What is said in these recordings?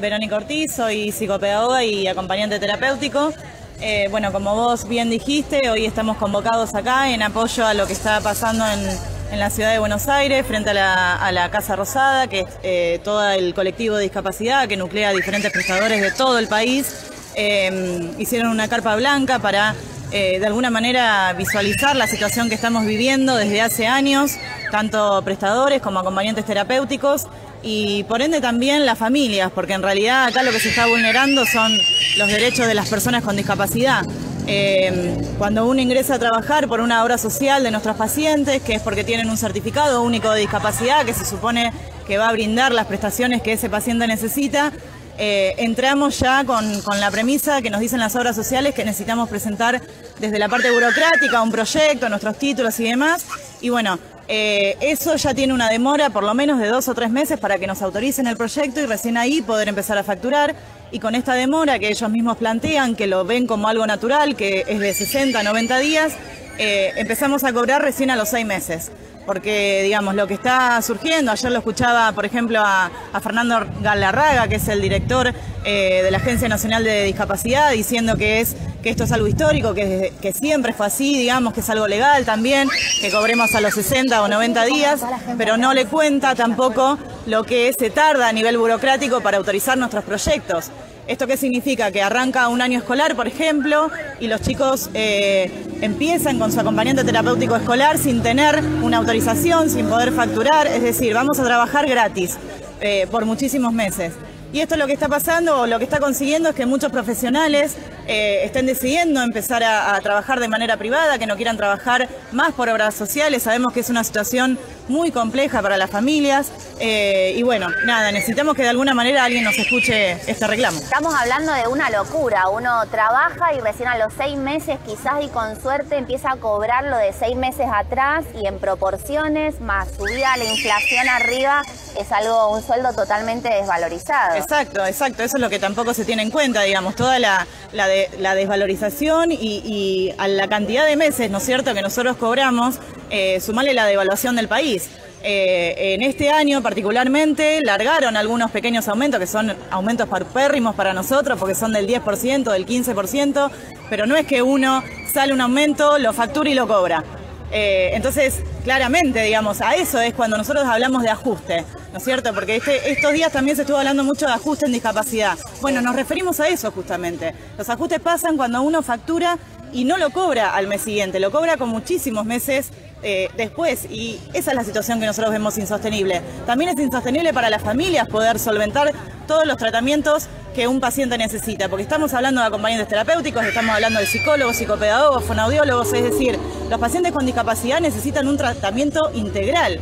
Verónica Ortiz, soy psicopedagoga y acompañante terapéutico. Eh, bueno, como vos bien dijiste, hoy estamos convocados acá en apoyo a lo que está pasando en, la ciudad de Buenos Aires, frente a la, Casa Rosada, que es eh, todo el colectivo de discapacidad que nuclea diferentes prestadores de todo el país. Eh, hicieron una carpa blanca para, de alguna manera, visualizar la situación que estamos viviendo desde hace años, tanto prestadores como acompañantes terapéuticos y por ende también las familias, porque en realidad acá lo que se está vulnerando son los derechos de las personas con discapacidad. Eh, cuando uno ingresa a trabajar por una obra social de nuestros pacientes, que es porque tienen un certificado único de discapacidad que se supone que va a brindar las prestaciones que ese paciente necesita, eh, entramos ya con, con, la premisa que nos dicen las obras sociales que necesitamos presentar desde la parte burocrática un proyecto, nuestros títulos y demás. Y bueno, eh, eso ya tiene una demora por lo menos de dos o tres meses para que nos autoricen el proyecto y recién ahí poder empezar a facturar. Y con esta demora que ellos mismos plantean, que lo ven como algo natural, que es de 60 a 90 días, eh, empezamos a cobrar recién a los seis meses porque digamos lo que está surgiendo, ayer lo escuchaba por ejemplo a, Fernando Galarraga, que es el director eh, de la Agencia Nacional de Discapacidad, diciendo que es que esto es algo histórico, que, que siempre fue así, digamos que es algo legal también, que cobremos a los 60 o 90 días, pero no le cuenta tampoco lo que se tarda a nivel burocrático para autorizar nuestros proyectos. ¿Esto qué significa? Que arranca un año escolar, por ejemplo, y los chicos eh, empiezan con su acompañante terapéutico escolar sin tener una autorización, sin poder facturar, es decir, vamos a trabajar gratis eh, por muchísimos meses. Y esto lo que está pasando o lo que está consiguiendo es que muchos profesionales eh, estén decidiendo empezar a, trabajar de manera privada, que no quieran trabajar más por obras sociales. Sabemos que es una situación muy compleja para las familias. Eh, y bueno, nada, necesitamos que de alguna manera alguien nos escuche este reclamo. Estamos hablando de una locura. Uno trabaja y recién a los seis meses quizás y con suerte empieza a cobrar lo de seis meses atrás y en proporciones, más subida la inflación arriba, es algo, un sueldo totalmente desvalorizado. Exacto, exacto. Eso es lo que tampoco se tiene en cuenta, digamos, toda la, la, desvalorización y, a la cantidad de meses, ¿no es cierto?, que nosotros cobramos, eh, sumarle la devaluación del país. Eh, en este año particularmente largaron algunos pequeños aumentos, que son aumentos parpérrimos para nosotros, porque son del 10%, del 15%, pero no es que uno sale un aumento, lo factura y lo cobra. Eh, entonces, claramente, digamos, a eso es cuando nosotros hablamos de ajuste, ¿no es cierto? Porque este, estos días también se estuvo hablando mucho de ajuste en discapacidad. Bueno, nos referimos a eso justamente. Los ajustes pasan cuando uno factura y no lo cobra al mes siguiente, lo cobra con muchísimos meses eh, después y esa es la situación que nosotros vemos insostenible. También es insostenible para las familias poder solventar todos los tratamientos que un paciente necesita, porque estamos hablando de acompañantes terapéuticos, estamos hablando de psicólogos, psicopedagogos, fonaudiólogos, es decir, los pacientes con discapacidad necesitan un tratamiento integral.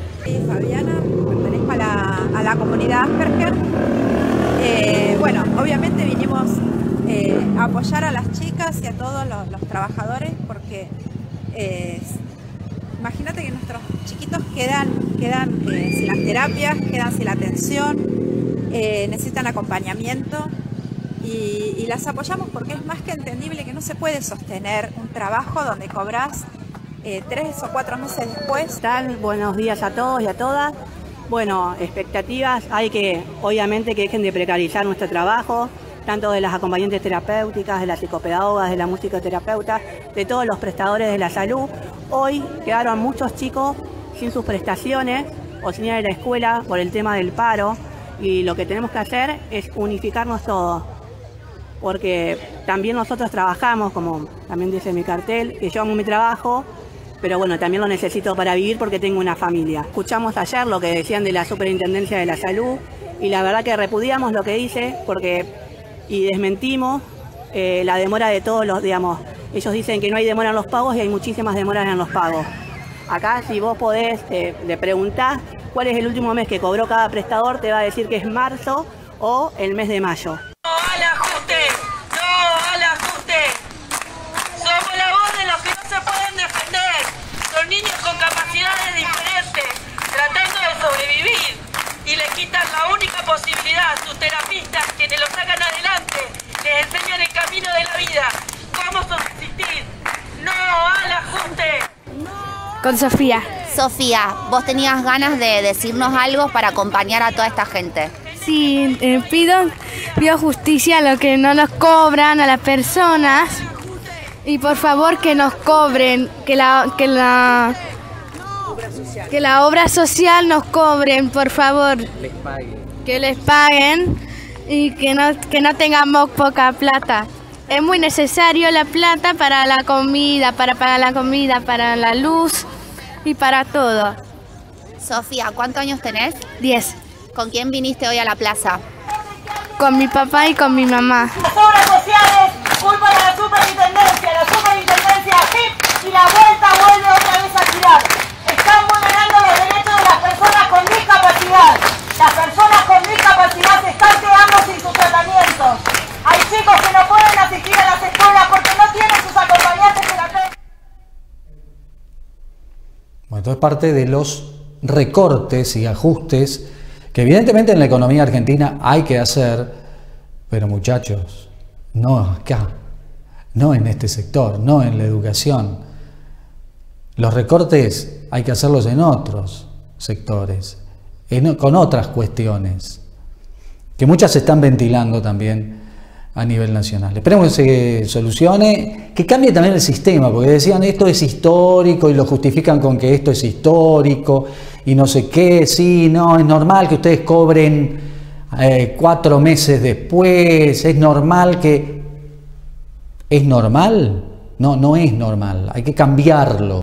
Fabiana, pertenezco a la, comunidad Asperger. Eh, bueno, obviamente vinimos eh, a apoyar a las chicas y a todos los, trabajadores porque eh, imagínate que nuestros chiquitos quedan, quedan sin las terapias, quedan sin la atención, necesitan acompañamiento y, las apoyamos porque es más que entendible que no se puede sostener un trabajo donde cobras eh, tres o cuatro meses después. Tal, buenos días a todos y a todas. Bueno, expectativas, hay que, obviamente, que dejen de precarizar nuestro trabajo, tanto de las acompañantes terapéuticas, de las psicopedagogas, de la musicoterapeutas, de todos los prestadores de la salud. Hoy quedaron muchos chicos sin sus prestaciones o sin ir a la escuela por el tema del paro y lo que tenemos que hacer es unificarnos todos porque también nosotros trabajamos, como también dice mi cartel, que yo amo mi trabajo, pero bueno, también lo necesito para vivir porque tengo una familia. Escuchamos ayer lo que decían de la Superintendencia de la Salud y la verdad que repudiamos lo que dice porque y desmentimos eh, la demora de todos los, digamos, ellos dicen que no hay demora en los pagos y hay muchísimas demoras en los pagos. Acá si vos podés, eh, le preguntás cuál es el último mes que cobró cada prestador, te va a decir que es marzo o el mes de mayo. Les enseñan el camino de la vida, cómo subsistir, no al ajuste. Con Sofía. Sofía, vos tenías ganas de decirnos algo para acompañar a toda esta gente. Sí, eh, pido pido justicia a lo que no nos cobran a las personas y por favor que nos cobren, que la que la que la obra social nos cobren, por favor. Que les paguen y que no que no tengamos poca plata. Es muy necesario la plata para la comida, para pagar la comida, para la luz y para todo. Sofía, ¿cuántos años tenés? 10. ¿Con quién viniste hoy a la plaza? Con mi papá y con mi mamá. Las obras sociales culpan a la superintendencia, la superintendencia aquí y la vuelta vuelve otra vez a girar. Están vulnerando los derechos de las personas con discapacidad. Las personas con discapacidad se están quedando sin su tratamiento. Hay chicos que no pueden asistir a las escuelas porque no tienen sus acompañantes terapéuticos. Bueno, es parte de los recortes y ajustes que evidentemente en la economía argentina hay que hacer, pero muchachos, no acá, no en este sector, no en la educación. Los recortes hay que hacerlos en otros sectores, con otras cuestiones, que muchas se están ventilando también a nivel nacional. Esperemos que se solucione, que cambie también el sistema, porque decían esto es histórico y lo justifican con que esto es histórico y no sé qué, sí, no, es normal que ustedes cobren eh, cuatro meses después, es normal que... ¿Es normal? No, no es normal, hay que cambiarlo.